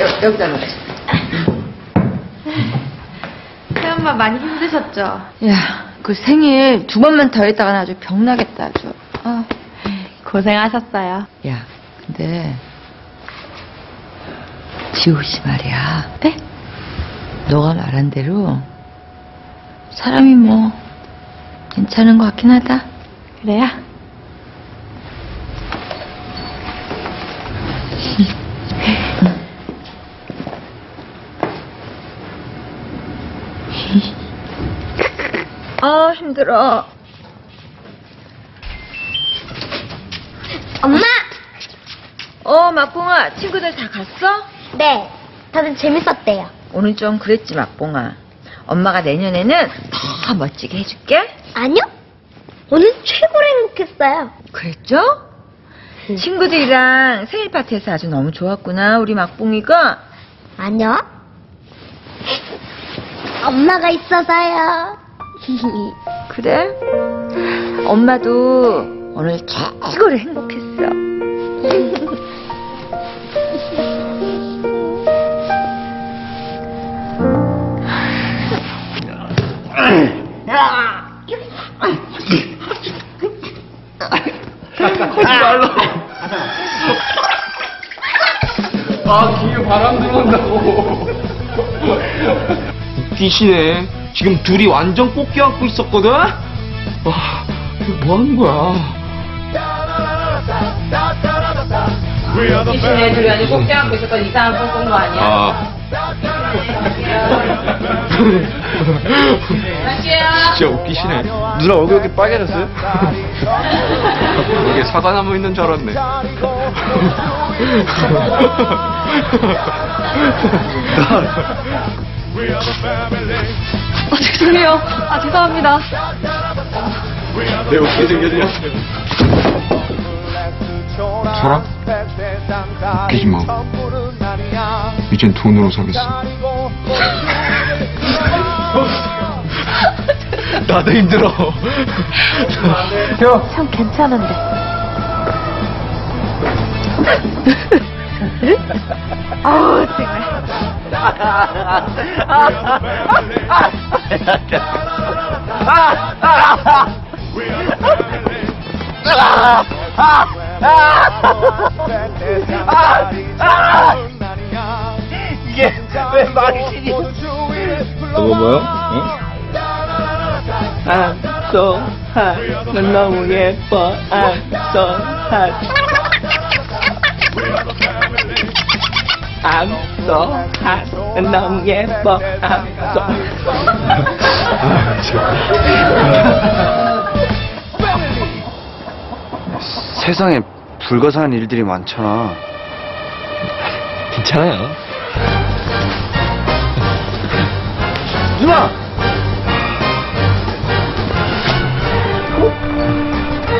여, 여기다 놓자. 새엄마 많이 힘드셨죠? 야, 그 생일 두 번만 더 했다가 아주 병나겠다, 아주. 아. 고생하셨어요. 야, 근데 지호 씨 말이야. 네? 너가 말한 대로 사람이 뭐 괜찮은 것 같긴 하다. 그래요? 아, 힘들어. 엄마! 어, 막봉아, 친구들 다 갔어? 네, 다들 재밌었대요. 오늘 좀 그랬지, 막봉아. 엄마가 내년에는 더 멋지게 해줄게. 아니요? 오늘 최고로 행복했어요. 그랬죠? 친구들이랑 생일 파티에서 아주 너무 좋았구나, 우리 막봉이가. 아니요? 엄마가 있어서요. 그래? 엄마도 오늘 최고로 행복했어. 아, 귀에 바람 들어온다고. 웃기시네. 지금 둘이 완전 꼭 껴안고 있었거든? 와, 이거 뭐 하는 거야? 귀신의 둘이 아니 꼭 껴안고 있었던 이상한 꽁꽁 거 아니야? 아. 진짜 웃기시네. 누나 얼굴 이렇게 빨개졌어요? 이게 사과나무 있는 줄 알았네. 아, 죄송해요. 아, 죄송합니다. 내 웃게 생겨졌어. 철아? 웃기지 마. 이젠 돈으로 사겠어. 나도 힘들어. 형. 형 괜찮은데. 아우, 정말. 이게 왜 말이지? 저거 뭐요? 응? I'm so hot. 난 너무 예뻐. I'm so hot. I'm so hot. 난 너무 예뻐. I'm so 세상에 불가사한 일들이 많잖아. 괜찮아요. 누나!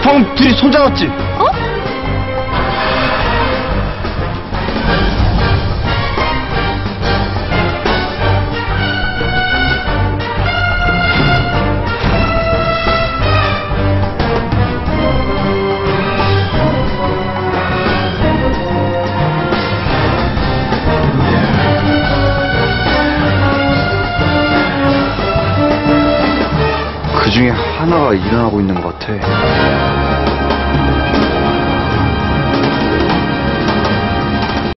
형 둘이 손잡았지? 중에 하나가 일어나고 있는 것 같아.